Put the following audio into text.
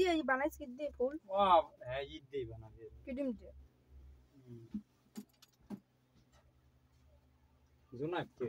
দিয়ে বানাইছ ঈদ দিয়ে ফুল। ওয়াও হ্যাঁ ঈদ দিয়ে বানাবে। কিডিম দিয়ে। জোনাক কে?